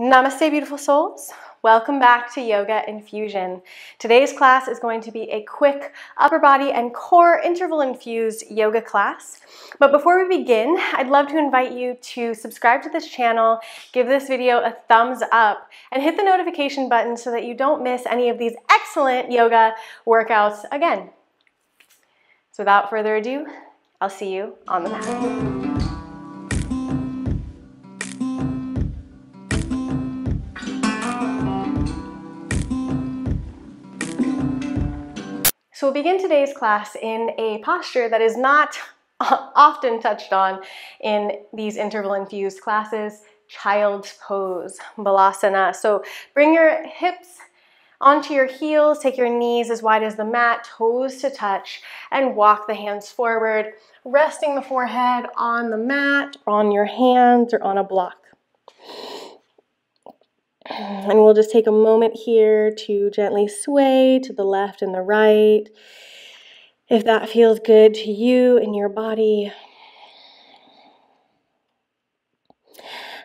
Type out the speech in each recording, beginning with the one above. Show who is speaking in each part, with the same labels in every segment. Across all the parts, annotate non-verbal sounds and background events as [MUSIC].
Speaker 1: Namaste, beautiful souls. Welcome back to Yoga Infusion. Today's class is going to be a quick upper body and core interval infused yoga class. But before we begin, I'd love to invite you to subscribe to this channel, give this video a thumbs up, and hit the notification button so that you don't miss any of these excellent yoga workouts again. So without further ado, I'll see you on the mat. We'll begin today's class in a posture that is not [LAUGHS] often touched on in these interval infused classes, child's pose, balasana. So bring your hips onto your heels, take your knees as wide as the mat, toes to touch, and walk the hands forward, resting the forehead on the mat, on your hands, or on a block. And we'll just take a moment here to gently sway to the left and the right. If that feels good to you and your body,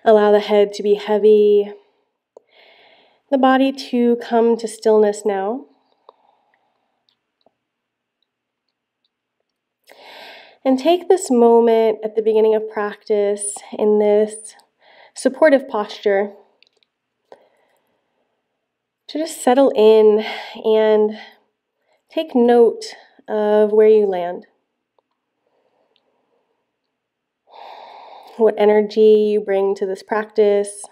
Speaker 1: allow the head to be heavy, the body to come to stillness now. And take this moment at the beginning of practice in this supportive posture to just settle in and take note of where you land. What energy you bring to this practice,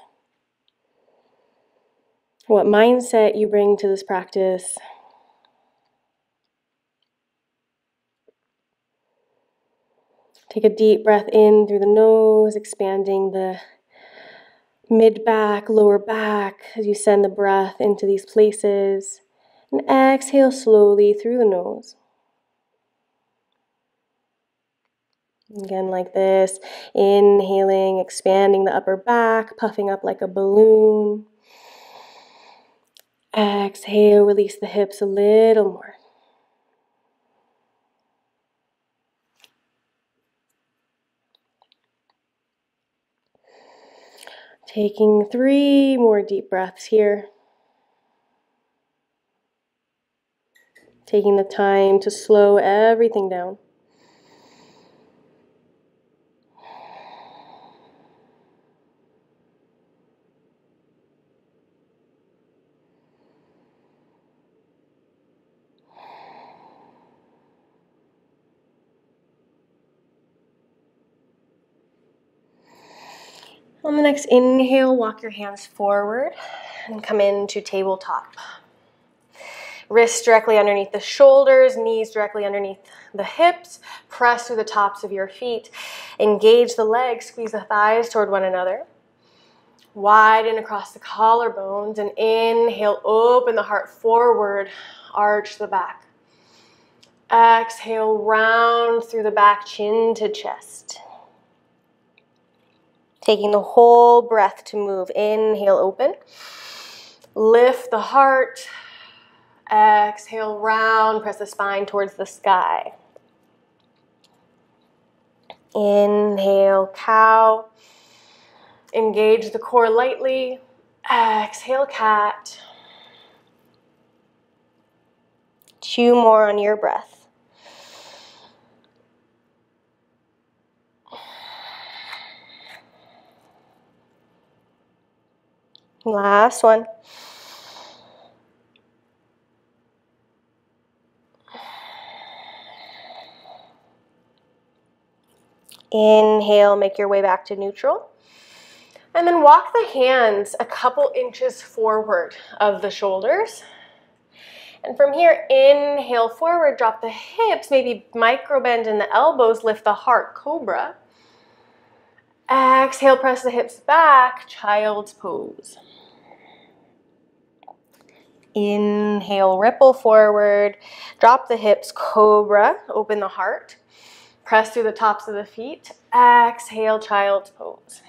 Speaker 1: what mindset you bring to this practice. Take a deep breath in through the nose, expanding the mid back, lower back as you send the breath into these places. And exhale slowly through the nose. Again, like this, inhaling, expanding the upper back, puffing up like a balloon. Exhale, release the hips a little more. Taking three more deep breaths here. Taking the time to slow everything down. On the next inhale, walk your hands forward and come into tabletop. Wrists directly underneath the shoulders, knees directly underneath the hips. Press through the tops of your feet. Engage the legs, squeeze the thighs toward one another. Widen across the collarbones and inhale, open the heart forward, arch the back. Exhale, round through the back, chin to chest. Taking the whole breath to move. Inhale, open. Lift the heart. Exhale, round. Press the spine towards the sky. Inhale, cow. Engage the core lightly. Exhale, cat. Two more on your breath. Ah, Last one. Inhale, make your way back to neutral. And then walk the hands a couple inches forward of the shoulders. And from here, inhale forward, drop the hips, maybe micro bend in the elbows, lift the heart, cobra. Exhale, press the hips back, child's pose. Inhale, ripple forward, drop the hips, cobra, open the heart, press through the tops of the feet. Exhale, child's pose.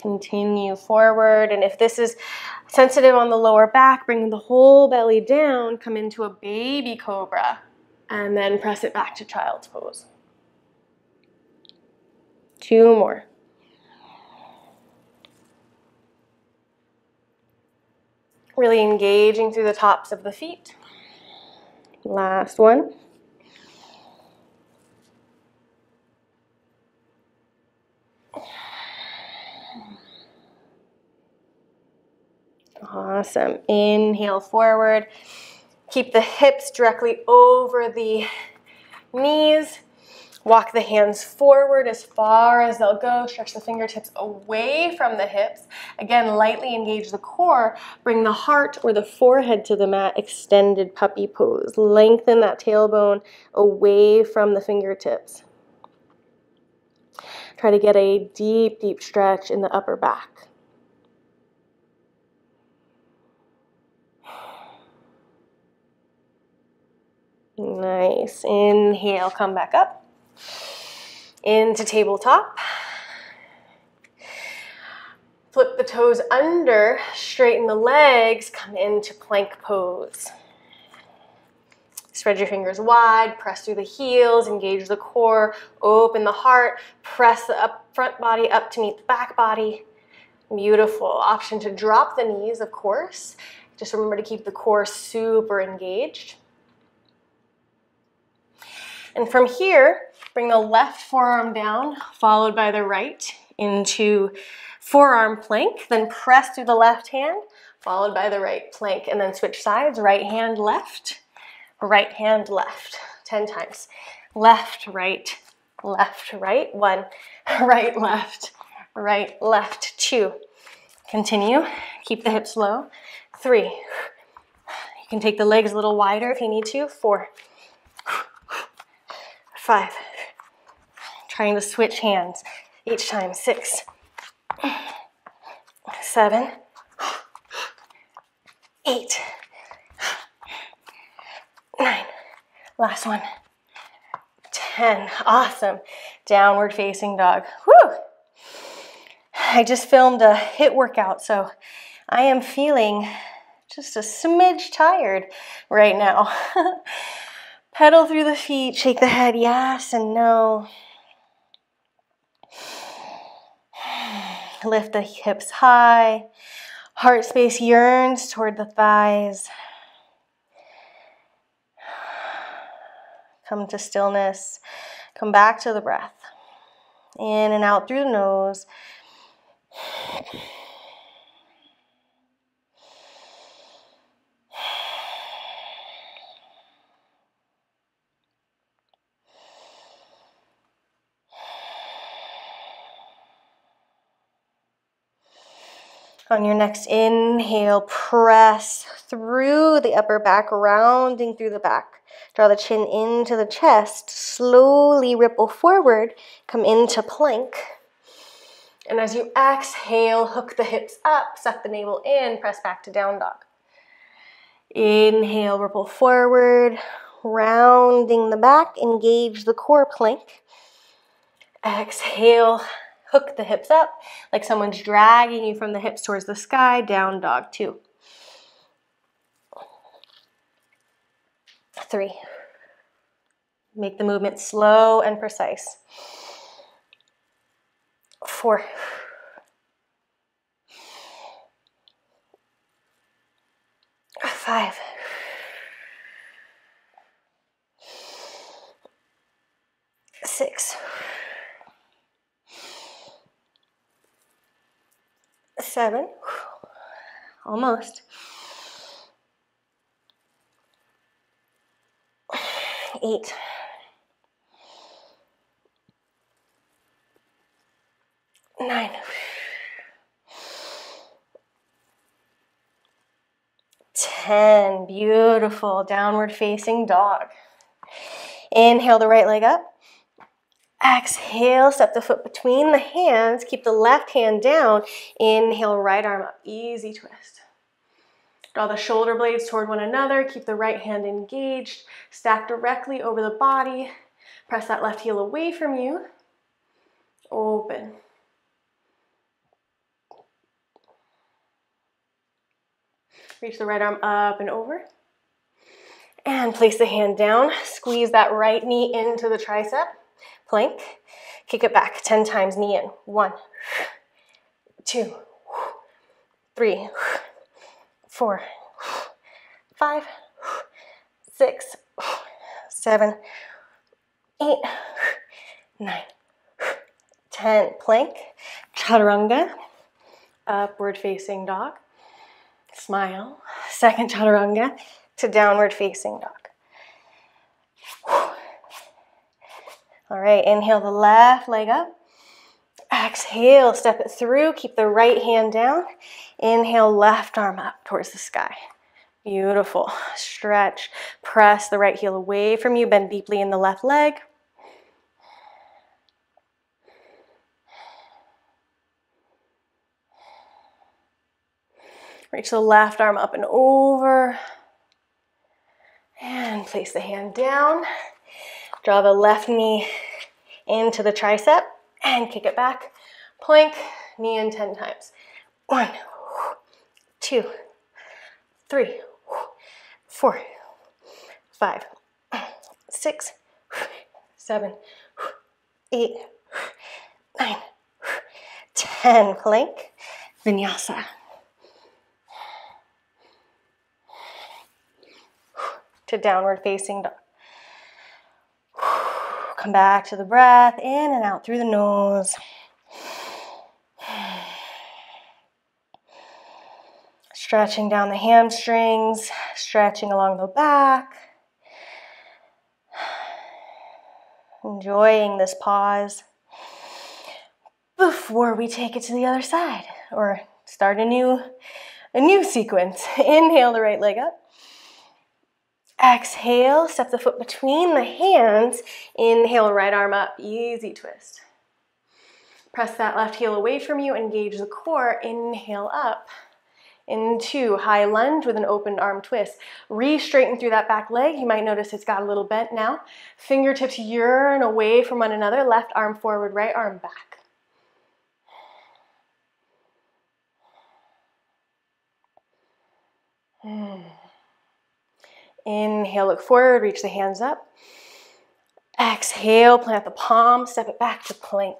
Speaker 1: Continue forward, and if this is sensitive on the lower back, bring the whole belly down, come into a baby cobra, and then press it back to child's pose. Two more. Really engaging through the tops of the feet. Last one. Awesome. Inhale forward. Keep the hips directly over the knees. Walk the hands forward as far as they'll go. Stretch the fingertips away from the hips. Again, lightly engage the core. Bring the heart or the forehead to the mat. Extended puppy pose. Lengthen that tailbone away from the fingertips. Try to get a deep, deep stretch in the upper back. Nice. Inhale, come back up. Into tabletop. Flip the toes under, straighten the legs, come into plank pose. Spread your fingers wide, press through the heels, engage the core, open the heart, press the up front body up to meet the back body. Beautiful. Option to drop the knees, of course. Just remember to keep the core super engaged. And from here, bring the left forearm down, followed by the right into forearm plank, then press through the left hand, followed by the right plank, and then switch sides, right hand, left, right hand, left, 10 times. Left, right, left, right, one, [LAUGHS] right, left, right, left, two. Continue, keep the hips low, three. You can take the legs a little wider if you need to, four, five. Trying to switch hands each time, six, seven, eight, nine, last one, 10, awesome, downward facing dog, Woo! I just filmed a HIIT workout, so I am feeling just a smidge tired right now. [LAUGHS] Pedal through the feet, shake the head, yes and no. Lift the hips high. Heart space yearns toward the thighs. Come to stillness. Come back to the breath. In and out through the nose. On your next inhale, press through the upper back, rounding through the back. Draw the chin into the chest. Slowly ripple forward. Come into plank. And as you exhale, hook the hips up, suck the navel in, press back to down dog. Inhale, ripple forward, rounding the back, engage the core plank. Exhale, hook the hips up like someone's dragging you from the hips towards the sky, down dog two. Three. Make the movement slow and precise. Four. Five. Six. Seven, [SIGHS] almost, [SIGHS] eight, nine, ten, beautiful, downward facing dog. Inhale the right leg up. Exhale, step the foot between the hands. Keep the left hand down. Inhale, right arm up. Easy twist. Draw the shoulder blades toward one another. Keep the right hand engaged. Stack directly over the body. Press that left heel away from you. Open. Reach the right arm up and over. And place the hand down. Squeeze that right knee into the tricep plank. Kick it back 10 times, knee in. One, two, three, four, five, six, seven, eight, nine, ten. Plank, chaturanga, upward facing dog. Smile. Second chaturanga to downward facing dog. All right, inhale the left leg up. Exhale, step it through. Keep the right hand down. Inhale, left arm up towards the sky. Beautiful. Stretch. Press the right heel away from you. Bend deeply in the left leg. Reach the left arm up and over. And place the hand down. Draw the left knee into the tricep and kick it back. Plank, knee in 10 times. One, two, three, four, five, six, seven, eight, nine, ten. Plank, vinyasa. To downward facing dog. Come back to the breath, in and out through the nose. Stretching down the hamstrings, stretching along the back. Enjoying this pause before we take it to the other side or start a new a new sequence. [LAUGHS] Inhale the right leg up. Exhale, step the foot between the hands. Inhale, right arm up, easy twist. Press that left heel away from you, engage the core. Inhale up into high lunge with an open arm twist. Re-straighten through that back leg. You might notice it's got a little bent now. Fingertips yearn away from one another. Left arm forward, right arm back. Hmm. Inhale, look forward, reach the hands up. Exhale, plant the palm, step it back to plank.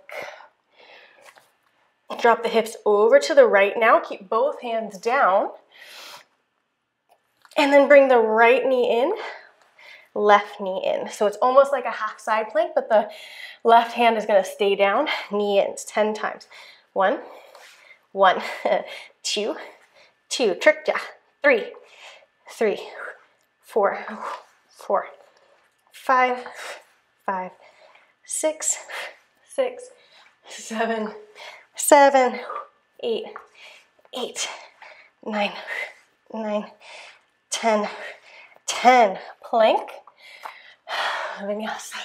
Speaker 1: Drop the hips over to the right now. Keep both hands down. And then bring the right knee in, left knee in. So it's almost like a half side plank, but the left hand is gonna stay down, knee in, 10 times. One, one, [LAUGHS] two, two, trick three, three, four, four, five, five, six, six, seven, seven, eight, eight, nine, nine, ten, ten. Plank, vinyasa.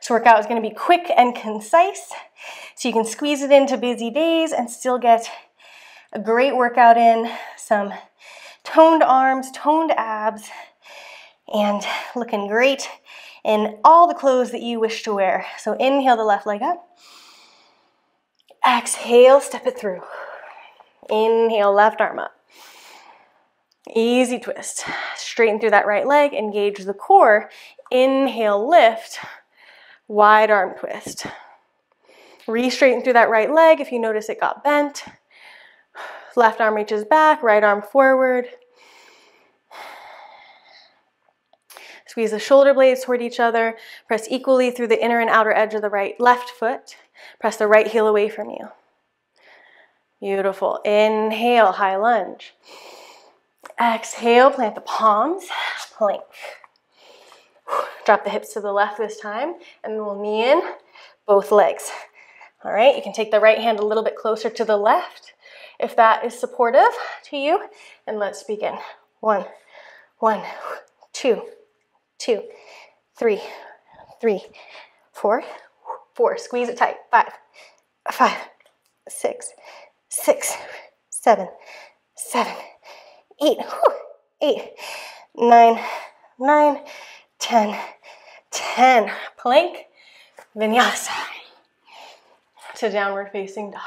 Speaker 1: This workout is going to be quick and concise. So you can squeeze it into busy days and still get a great workout in, some toned arms, toned abs, and looking great in all the clothes that you wish to wear. So inhale the left leg up. Exhale, step it through. Inhale, left arm up. Easy twist. Straighten through that right leg, engage the core. Inhale, lift. Wide arm twist. Re-straighten through that right leg if you notice it got bent. Left arm reaches back, right arm forward. Squeeze the shoulder blades toward each other. Press equally through the inner and outer edge of the right left foot. Press the right heel away from you. Beautiful. Inhale, high lunge. Exhale, plant the palms, plank. Drop the hips to the left this time, and we'll knee in both legs. All right, you can take the right hand a little bit closer to the left if that is supportive to you. And let's begin. One, one, two, two, three, three, four, four. Squeeze it tight. Five, five, six, six, seven, seven, eight, eight, nine, nine, ten, ten. Plank, vinyasa to downward facing dog.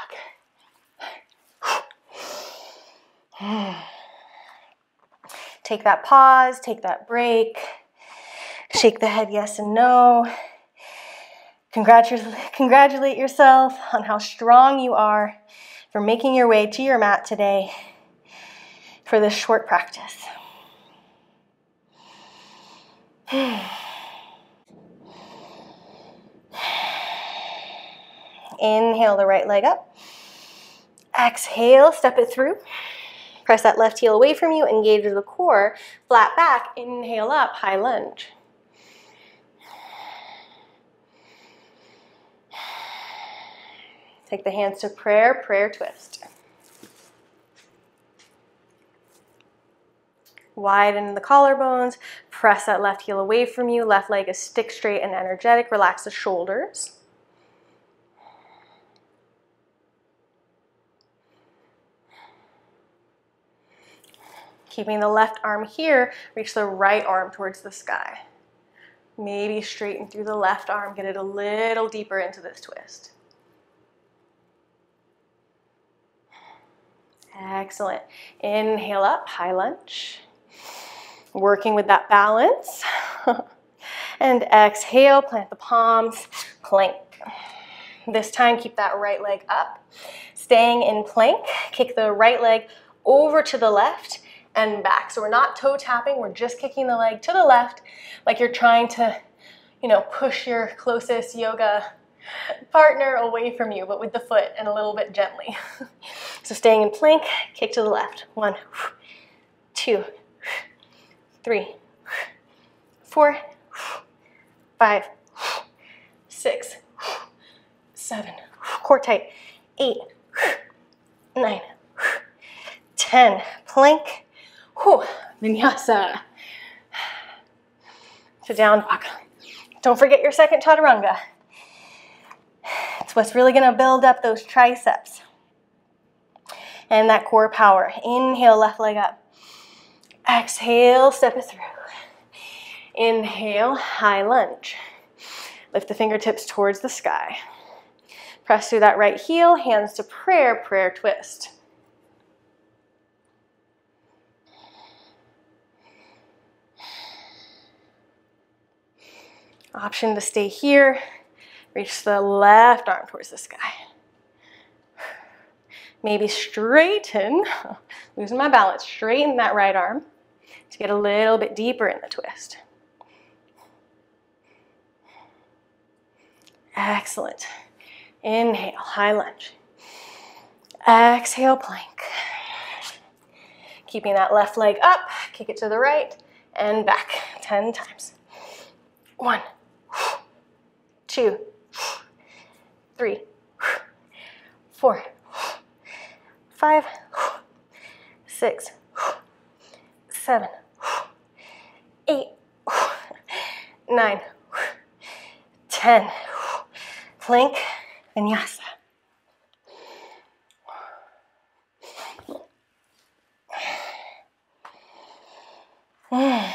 Speaker 1: Take that pause, take that break, shake the head yes and no. Congratulate, congratulate yourself on how strong you are for making your way to your mat today for this short practice. [SIGHS] Inhale the right leg up. Exhale, step it through. Press that left heel away from you, engage the core, flat back, inhale up, high lunge. Take the hands to prayer, prayer twist. Widen the collarbones, press that left heel away from you, left leg is stick straight and energetic, relax the shoulders. Keeping the left arm here, reach the right arm towards the sky. Maybe straighten through the left arm, get it a little deeper into this twist. Excellent. Inhale up, high lunge. Working with that balance. [LAUGHS] and exhale, plant the palms, plank. This time, keep that right leg up. Staying in plank, kick the right leg over to the left and back. So we're not toe tapping, we're just kicking the leg to the left like you're trying to, you know, push your closest yoga partner away from you, but with the foot and a little bit gently. [LAUGHS] so staying in plank, kick to the left. One, two, three, four, five, six, seven, core tight, eight, nine, ten, plank, Whew, vinyasa. To down dog. Don't forget your second chaturanga. It's what's really gonna build up those triceps and that core power. Inhale, left leg up. Exhale, step it through. Inhale, high lunge. Lift the fingertips towards the sky. Press through that right heel, hands to prayer, prayer twist. Option to stay here. Reach the left arm towards the sky. Maybe straighten, [LAUGHS] losing my balance, straighten that right arm to get a little bit deeper in the twist. Excellent. Inhale, high lunge. Exhale, plank. Keeping that left leg up, kick it to the right and back 10 times. One, two, three, four, five, six, seven, eight, nine, ten. Plank vinyasa. [SIGHS]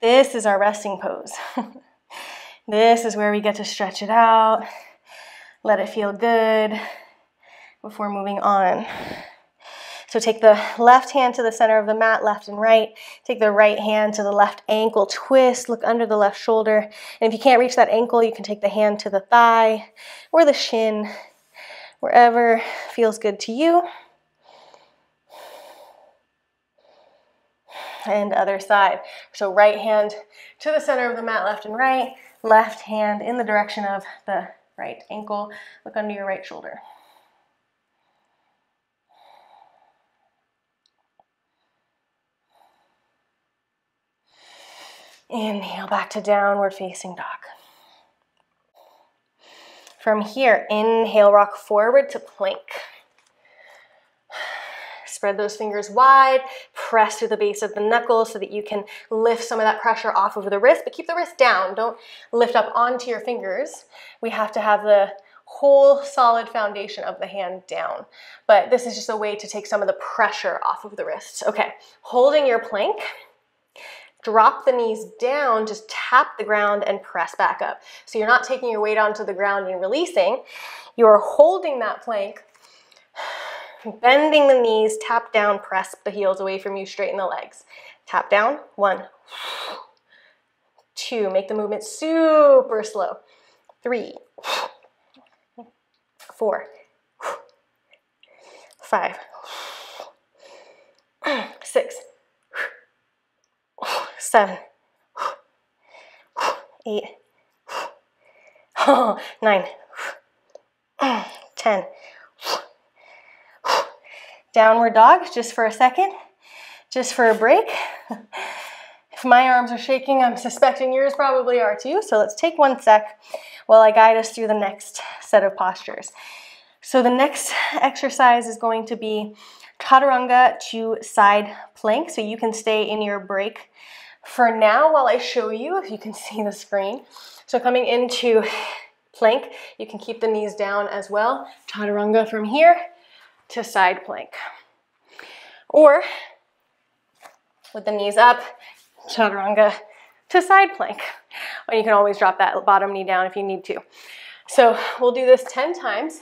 Speaker 1: This is our resting pose. [LAUGHS] This is where we get to stretch it out, let it feel good before moving on. So take the left hand to the center of the mat, left and right. Take the right hand to the left ankle, twist, look under the left shoulder. And if you can't reach that ankle, you can take the hand to the thigh or the shin, wherever feels good to you. And other side. So right hand to the center of the mat, left and right left hand in the direction of the right ankle. Look under your right shoulder. Inhale back to downward facing dog. From here, inhale, rock forward to plank. Spread those fingers wide, press through the base of the knuckles so that you can lift some of that pressure off of the wrist, but keep the wrist down. Don't lift up onto your fingers. We have to have the whole solid foundation of the hand down. But this is just a way to take some of the pressure off of the wrists. Okay, holding your plank, drop the knees down, just tap the ground and press back up. So you're not taking your weight onto the ground and releasing, you're holding that plank Bending the knees, tap down, press the heels away from you, straighten the legs. Tap down, one, two, make the movement super slow. Three, four, five, six, seven, eight, nine, ten. Downward dog, just for a second, just for a break. [LAUGHS] If my arms are shaking, I'm suspecting yours probably are too. So let's take one sec while I guide us through the next set of postures. So the next exercise is going to be chaturanga to side plank. So you can stay in your break for now while I show you, if you can [LAUGHS] see the screen. So coming into plank, you can keep the knees down as well. Chaturanga from here to side plank. Or with the knees up, chaturanga to side plank. And you can always drop that bottom knee down if you need to. So we'll do this 10 times.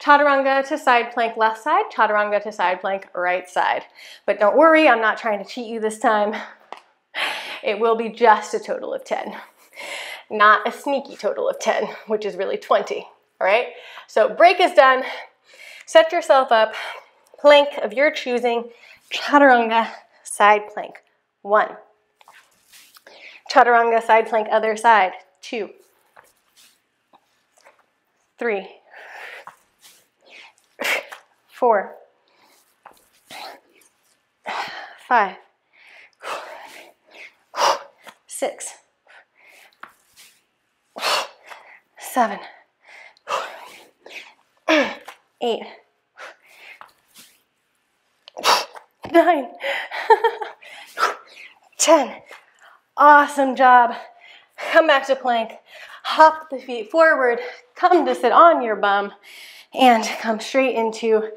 Speaker 1: Chaturanga to side plank left side, chaturanga to side plank right side. But don't worry, I'm not trying to cheat you this time. It will be just a total of 10, not a sneaky total of 10, which is really 20, all right? So break is done. Set yourself up, plank of your choosing, chaturanga, side plank. One. Chaturanga, side plank, other side. Two. Three four, five, six, seven, eight, nine, ten. Awesome job. Come back to plank. Hop the feet forward. Come to sit on your bum and come straight into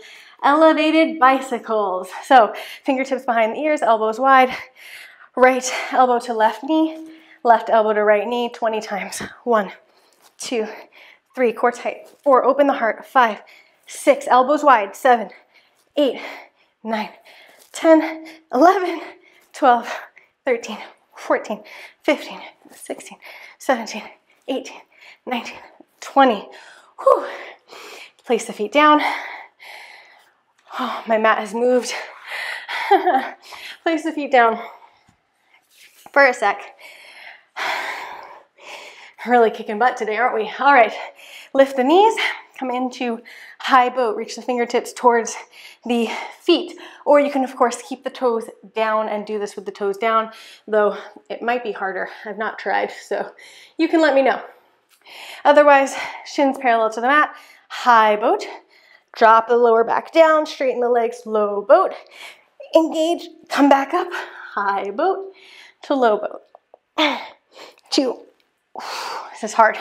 Speaker 1: elevated bicycles. So fingertips behind the ears, elbows wide, right elbow to left knee, left elbow to right knee 20 times. One, two, three, core tight. Four, open the heart. Five, six, elbows wide. Seven, eight, nine, 10, 11, 12, 13, 14, 15, 16, 17, 18, 19, 20. Whew. Place the feet down. Oh, my mat has moved. [LAUGHS] Place the feet down for a sec. Really kicking butt today, aren't we? All right, lift the knees, come into high boat, reach the fingertips towards the feet. Or you can, of course, keep the toes down and do this with the toes down, though it might be harder. I've not tried, so you can let me know. Otherwise, shins parallel to the mat, high boat, drop the lower back down, straighten the legs, low boat, engage, come back up, high boat to low boat. [CLEARS THROAT] Two. This is hard.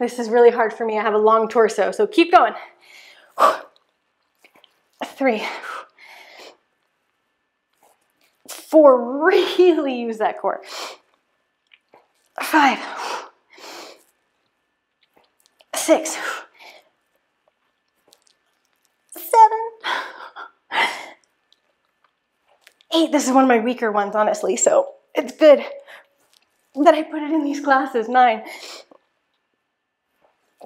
Speaker 1: This is really hard for me. I have a long torso, so keep going. Three. Four, really use that core. Five. Six. seven, eight. This is one of my weaker ones, honestly, so it's good that I put it in these classes. Nine.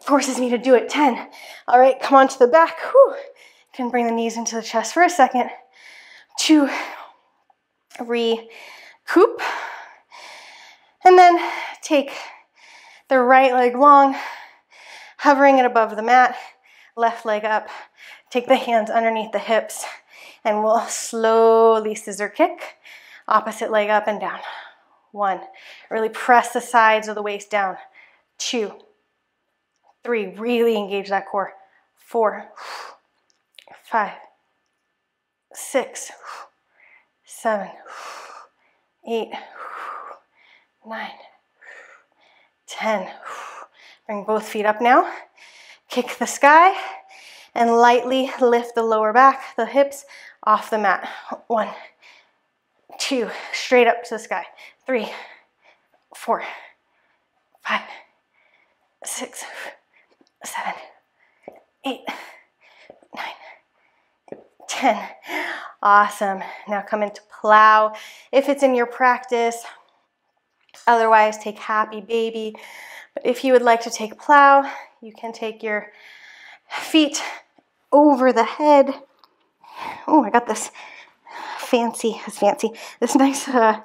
Speaker 1: Forces me to do it. Ten. All right, come on to the back. Whew. Can bring the knees into the chest for a second. Two. Recoup. And then take the right leg long, hovering it above the mat, left leg up, Take the hands underneath the hips and we'll slowly scissor kick. Opposite leg up and down. One. Really press the sides of the waist down. Two. Three. Really engage that core. Four. Five. Six. Seven. Eight. Nine. Ten. Bring both feet up now. Kick the sky and lightly lift the lower back, the hips off the mat. One, two, straight up to the sky. Three, four, five, six, seven, eight, nine, ten. Awesome. Now come into plow. If it's in your practice, Otherwise, take happy baby. But if you would like to take plow, you can take your feet over the head. Oh, I got this fancy, it's fancy, this nice uh,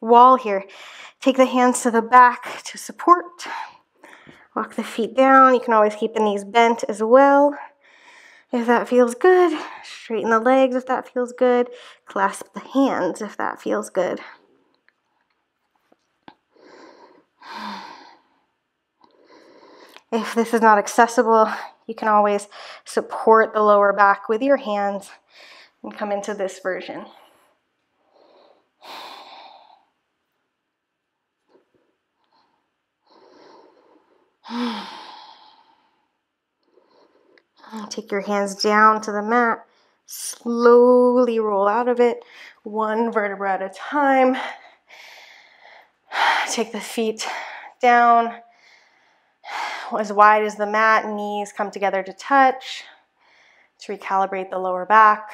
Speaker 1: wall here. Take the hands to the back to support. Walk the feet down. You can always keep the knees bent as well. If that feels good, straighten the legs if that feels good. Clasp the hands if that feels good. If this is not accessible, you can always support the lower back with your hands and come into this version. [SIGHS] Take your hands down to the mat. Slowly roll out of it, one vertebra at a time. [SIGHS] Take the feet down as wide as the mat, knees come together to touch to recalibrate the lower back.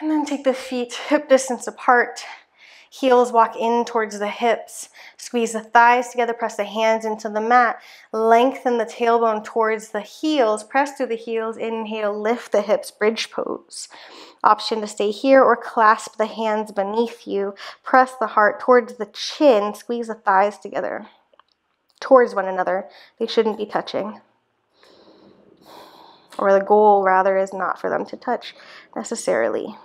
Speaker 1: And then take the feet hip distance apart. Heels walk in towards the hips. Squeeze the thighs together, press the hands into the mat. Lengthen the tailbone towards the heels. Press through the heels. Inhale, lift the hips, bridge pose. Option to stay here or clasp the hands beneath you. Press the heart towards the chin. Squeeze the thighs together towards one another. They shouldn't be touching. Or the goal, rather, is not for them to touch necessarily.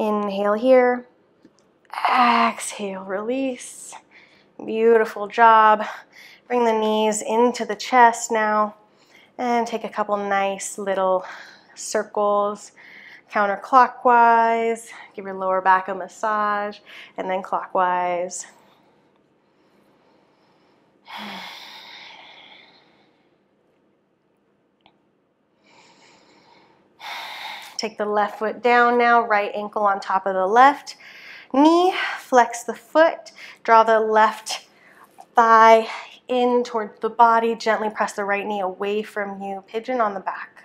Speaker 1: Inhale here. Exhale, release. Beautiful job. Bring the knees into the chest now and take a couple nice little circles counterclockwise. Give your lower back a massage and then clockwise. Take the left foot down now, right ankle on top of the left knee. Flex the foot, draw the left thigh in towards the body. Gently press the right knee away from you. Pigeon on the back.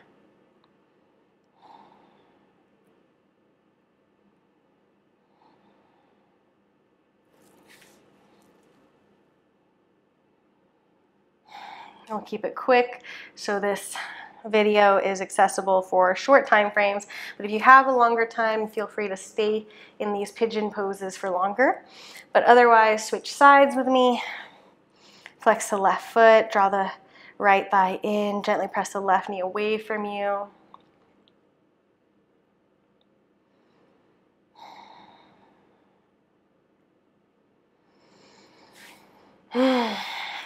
Speaker 1: We'll keep it quick so this video is accessible for short time frames, but if you have a longer time, feel free to stay in these pigeon poses for longer. But otherwise, switch sides with me. Flex the left foot, draw the right thigh in, gently press the left knee away from you. [SIGHS]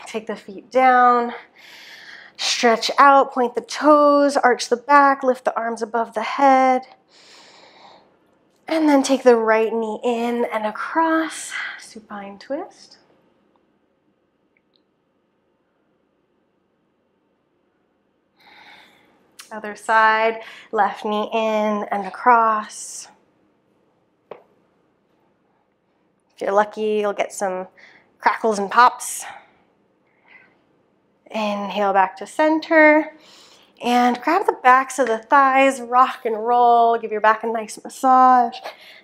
Speaker 1: Take the feet down. Stretch out, point the toes, arch the back, lift the arms above the head. And then take the right knee in and across, supine twist. Other side, left knee in and across. If you're lucky, you'll get some crackles and pops. Inhale back to center. And grab the backs of the thighs, rock and roll. Give your back a nice massage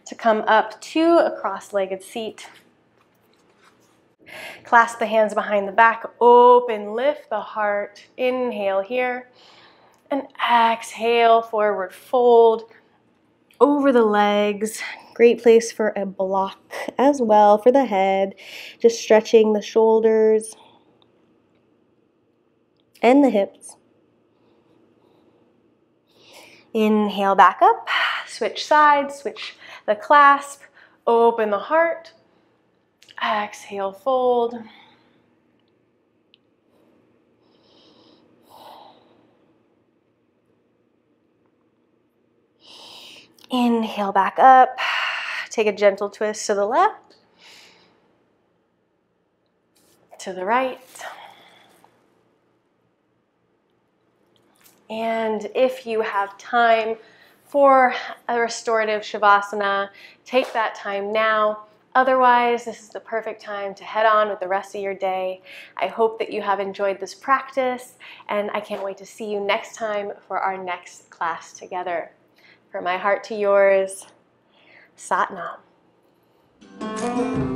Speaker 1: to come up to a cross-legged seat. Clasp the hands behind the back, open, lift the heart. Inhale here. And exhale, forward fold over the legs. Great place for a block as well for the head. Just stretching the shoulders and the hips. Inhale back up, switch sides, switch the clasp, open the heart. Exhale, fold. Inhale back up, take a gentle twist to the left, to the right. And if you have time for a restorative Shavasana, take that time now. Otherwise, this is the perfect time to head on with the rest of your day. I hope that you have enjoyed this practice, and I can't wait to see you next time for our next class together. From my heart to yours, Sat Nam.